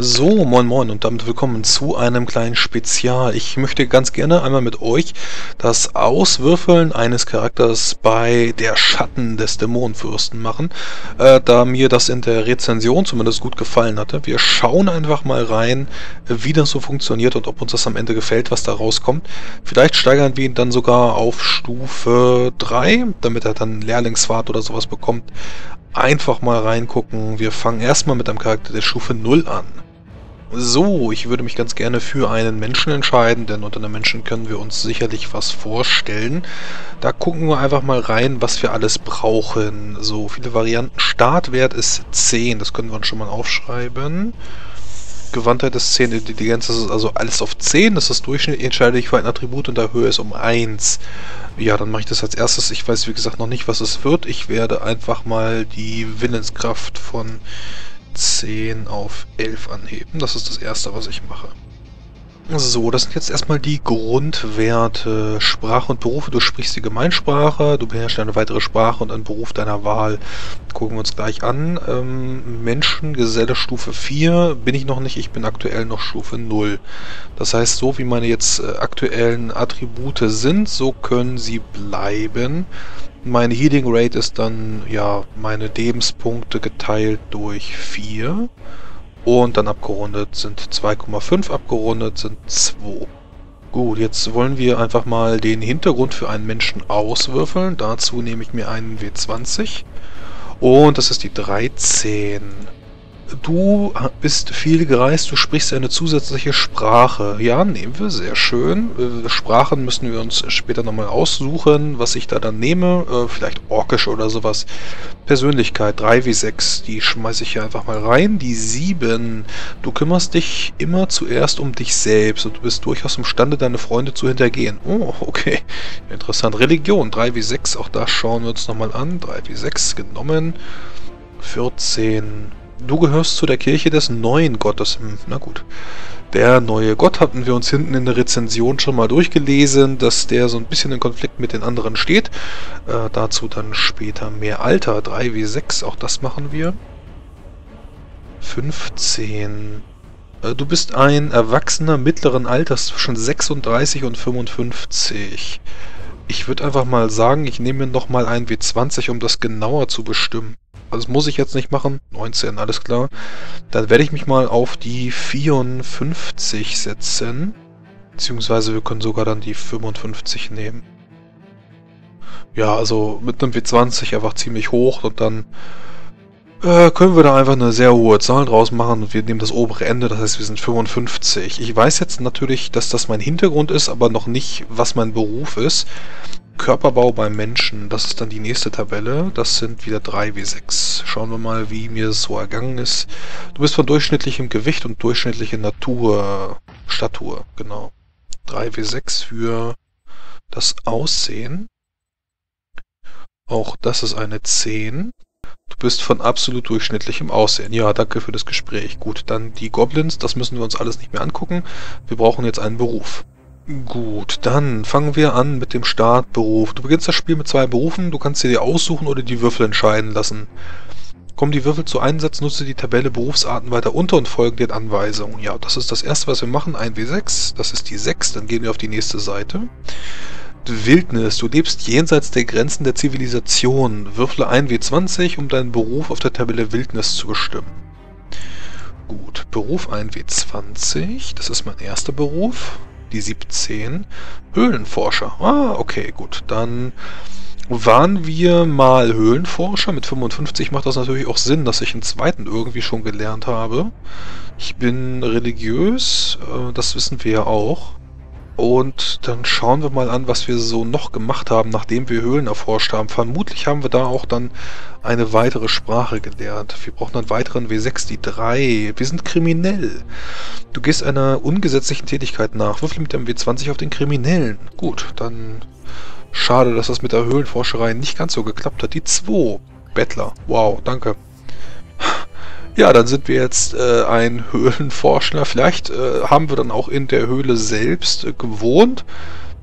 So, moin moin und damit willkommen zu einem kleinen Spezial. Ich möchte ganz gerne einmal mit euch das Auswürfeln eines Charakters bei der Schatten des Dämonenfürsten machen, äh, da mir das in der Rezension zumindest gut gefallen hatte. Wir schauen einfach mal rein, wie das so funktioniert und ob uns das am Ende gefällt, was da rauskommt. Vielleicht steigern wir ihn dann sogar auf Stufe 3, damit er dann Lehrlingsfahrt oder sowas bekommt. Einfach mal reingucken. Wir fangen erstmal mit einem Charakter der Stufe 0 an. So, ich würde mich ganz gerne für einen Menschen entscheiden, denn unter einem Menschen können wir uns sicherlich was vorstellen. Da gucken wir einfach mal rein, was wir alles brauchen. So, viele Varianten. Startwert ist 10, das können wir uns schon mal aufschreiben. Gewandtheit ist 10, Intelligenz ist also alles auf 10, das ist Durchschnitt, entscheide ich für ein Attribut und der Höhe ist um 1. Ja, dann mache ich das als erstes. Ich weiß wie gesagt noch nicht, was es wird. Ich werde einfach mal die Willenskraft von 10 auf 11 anheben. Das ist das erste, was ich mache. So, das sind jetzt erstmal die Grundwerte. Sprache und Berufe. Du sprichst die Gemeinsprache, du beherrschst eine weitere Sprache und einen Beruf deiner Wahl. Gucken wir uns gleich an. Ähm, Menschen, Geselle Stufe 4 bin ich noch nicht, ich bin aktuell noch Stufe 0. Das heißt, so wie meine jetzt äh, aktuellen Attribute sind, so können sie bleiben. Meine Healing Rate ist dann, ja, meine Lebenspunkte geteilt durch 4. Und dann abgerundet sind 2,5, abgerundet sind 2. Gut, jetzt wollen wir einfach mal den Hintergrund für einen Menschen auswürfeln. Dazu nehme ich mir einen W20. Und das ist die 13. Du bist viel gereist, du sprichst eine zusätzliche Sprache. Ja, nehmen wir, sehr schön. Äh, Sprachen müssen wir uns später nochmal aussuchen, was ich da dann nehme. Äh, vielleicht Orkisch oder sowas. Persönlichkeit 3 wie 6, die schmeiße ich hier einfach mal rein. Die 7, du kümmerst dich immer zuerst um dich selbst und du bist durchaus imstande, deine Freunde zu hintergehen. Oh, okay. Interessant. Religion 3 wie 6, auch das schauen wir uns nochmal an. 3 wie 6 genommen. 14 Du gehörst zu der Kirche des neuen Gottes. Hm, na gut. Der neue Gott hatten wir uns hinten in der Rezension schon mal durchgelesen, dass der so ein bisschen in Konflikt mit den anderen steht. Äh, dazu dann später mehr Alter. 3 wie 6, auch das machen wir. 15. Äh, du bist ein Erwachsener mittleren Alters zwischen 36 und 55. Ich würde einfach mal sagen, ich nehme mir nochmal ein W20, um das genauer zu bestimmen. Also das muss ich jetzt nicht machen. 19, alles klar. Dann werde ich mich mal auf die 54 setzen. Beziehungsweise wir können sogar dann die 55 nehmen. Ja, also mit einem W20 einfach ziemlich hoch und dann äh, können wir da einfach eine sehr hohe Zahl draus machen und wir nehmen das obere Ende, das heißt wir sind 55. Ich weiß jetzt natürlich, dass das mein Hintergrund ist, aber noch nicht, was mein Beruf ist. Körperbau beim Menschen, das ist dann die nächste Tabelle. Das sind wieder 3 W6. Schauen wir mal, wie mir es so ergangen ist. Du bist von durchschnittlichem Gewicht und durchschnittliche Natur, Statur, genau. 3 W6 für das Aussehen. Auch das ist eine 10. Du bist von absolut durchschnittlichem Aussehen. Ja, danke für das Gespräch. Gut, dann die Goblins, das müssen wir uns alles nicht mehr angucken. Wir brauchen jetzt einen Beruf. Gut, dann fangen wir an mit dem Startberuf. Du beginnst das Spiel mit zwei Berufen, du kannst dir aussuchen oder die Würfel entscheiden lassen. Kommen die Würfel zu Einsatz, nutze die Tabelle Berufsarten weiter unter und folgen den Anweisungen. Ja, das ist das erste, was wir machen. Ein W6, das ist die 6, dann gehen wir auf die nächste Seite. Wildnis, du lebst jenseits der Grenzen der Zivilisation. Würfle ein W20, um deinen Beruf auf der Tabelle Wildnis zu bestimmen. Gut, Beruf ein W20, das ist mein erster Beruf die 17. Höhlenforscher. Ah, okay, gut. Dann waren wir mal Höhlenforscher. Mit 55 macht das natürlich auch Sinn, dass ich einen zweiten irgendwie schon gelernt habe. Ich bin religiös, äh, das wissen wir ja auch. Und dann schauen wir mal an, was wir so noch gemacht haben, nachdem wir Höhlen erforscht haben. Vermutlich haben wir da auch dann eine weitere Sprache gelernt. Wir brauchen einen weiteren W6, die 3. Wir sind kriminell. Du gehst einer ungesetzlichen Tätigkeit nach. Würfel mit dem W20 auf den Kriminellen. Gut, dann schade, dass das mit der Höhlenforscherei nicht ganz so geklappt hat. Die 2. Bettler. Wow, danke. Ja, dann sind wir jetzt äh, ein Höhlenforscher. Vielleicht äh, haben wir dann auch in der Höhle selbst äh, gewohnt,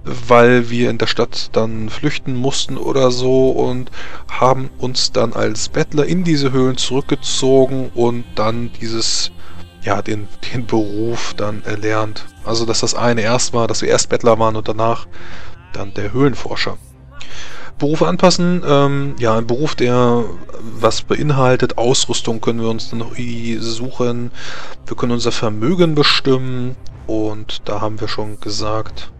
weil wir in der Stadt dann flüchten mussten oder so und haben uns dann als Bettler in diese Höhlen zurückgezogen und dann dieses ja, den, den Beruf dann erlernt. Also, dass das eine erst war, dass wir erst Bettler waren und danach dann der Höhlenforscher. Berufe anpassen, ähm, ja, ein Beruf, der was beinhaltet, Ausrüstung können wir uns dann noch suchen, wir können unser Vermögen bestimmen. Und da haben wir schon gesagt,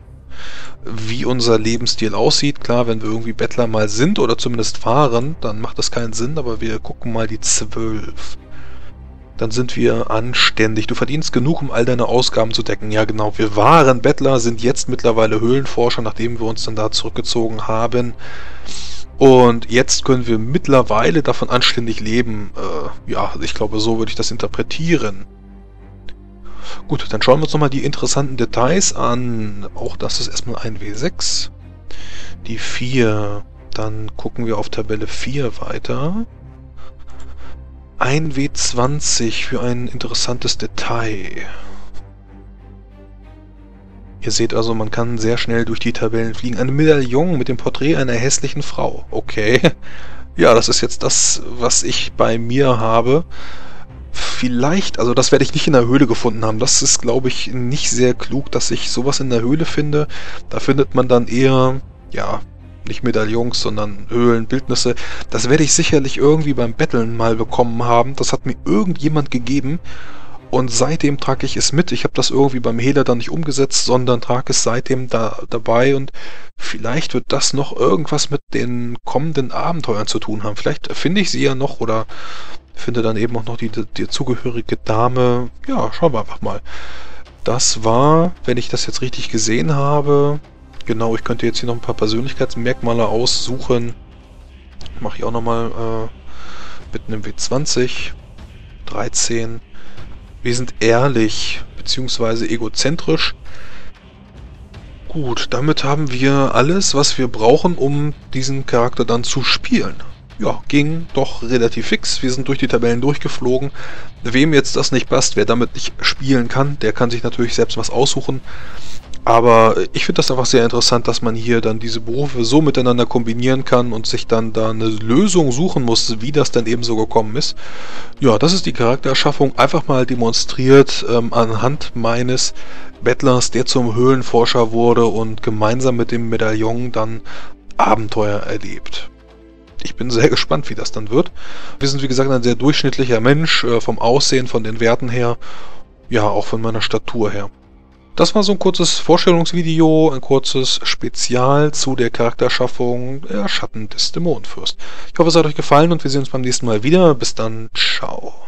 wie unser Lebensstil aussieht. Klar, wenn wir irgendwie Bettler mal sind oder zumindest fahren, dann macht das keinen Sinn, aber wir gucken mal die 12 dann sind wir anständig. Du verdienst genug, um all deine Ausgaben zu decken. Ja, genau. Wir waren Bettler, sind jetzt mittlerweile Höhlenforscher, nachdem wir uns dann da zurückgezogen haben. Und jetzt können wir mittlerweile davon anständig leben. Äh, ja, ich glaube, so würde ich das interpretieren. Gut, dann schauen wir uns nochmal die interessanten Details an. Auch das ist erstmal ein W6. Die 4. Dann gucken wir auf Tabelle 4 weiter. Ein W20 für ein interessantes Detail. Ihr seht also, man kann sehr schnell durch die Tabellen fliegen. Eine Medaillon mit dem Porträt einer hässlichen Frau. Okay. Ja, das ist jetzt das, was ich bei mir habe. Vielleicht, also das werde ich nicht in der Höhle gefunden haben. Das ist, glaube ich, nicht sehr klug, dass ich sowas in der Höhle finde. Da findet man dann eher, ja, nicht Medaillons, sondern Höhlenbildnisse. Das werde ich sicherlich irgendwie beim Betteln mal bekommen haben. Das hat mir irgendjemand gegeben. Und seitdem trage ich es mit. Ich habe das irgendwie beim Hehler dann nicht umgesetzt, sondern trage es seitdem da dabei. Und vielleicht wird das noch irgendwas mit den kommenden Abenteuern zu tun haben. Vielleicht finde ich sie ja noch oder finde dann eben auch noch die, die zugehörige Dame. Ja, schauen wir einfach mal. Das war, wenn ich das jetzt richtig gesehen habe, Genau, ich könnte jetzt hier noch ein paar Persönlichkeitsmerkmale aussuchen. Mache ich auch nochmal äh, mit einem W20. 13. Wir sind ehrlich, beziehungsweise egozentrisch. Gut, damit haben wir alles, was wir brauchen, um diesen Charakter dann zu spielen. Ja, ging doch relativ fix. Wir sind durch die Tabellen durchgeflogen. Wem jetzt das nicht passt, wer damit nicht spielen kann, der kann sich natürlich selbst was aussuchen. Aber ich finde das einfach sehr interessant, dass man hier dann diese Berufe so miteinander kombinieren kann und sich dann da eine Lösung suchen muss, wie das dann eben so gekommen ist. Ja, das ist die Charaktererschaffung einfach mal demonstriert ähm, anhand meines Bettlers, der zum Höhlenforscher wurde und gemeinsam mit dem Medaillon dann Abenteuer erlebt. Ich bin sehr gespannt, wie das dann wird. Wir sind wie gesagt ein sehr durchschnittlicher Mensch, äh, vom Aussehen, von den Werten her, ja auch von meiner Statur her. Das war so ein kurzes Vorstellungsvideo, ein kurzes Spezial zu der Charakterschaffung der Schatten des Dämonenfürst. Ich hoffe, es hat euch gefallen und wir sehen uns beim nächsten Mal wieder. Bis dann, ciao.